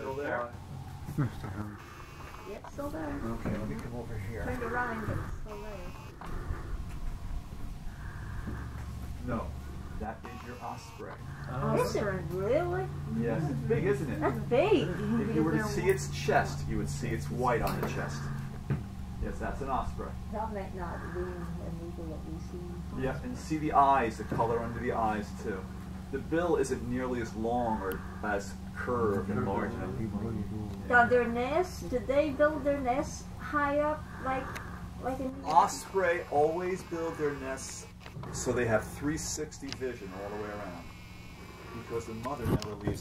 It's still there? Yeah, it's still there. Okay, let me come over here. Turned around, but it's still there. No, that is your osprey. Oh. Is it really? Yes, it's big, isn't it? That's big. If you were to see its chest, you would see it's white on the chest. Yes, that's an osprey. That might not be illegal what we see. Yeah, and see the eyes, the color under the eyes too. The bill isn't nearly as long or as curved and large. Now their nests, did they build their nests high up like like in Osprey always build their nests so they have 360 vision all the way around because the mother never leaves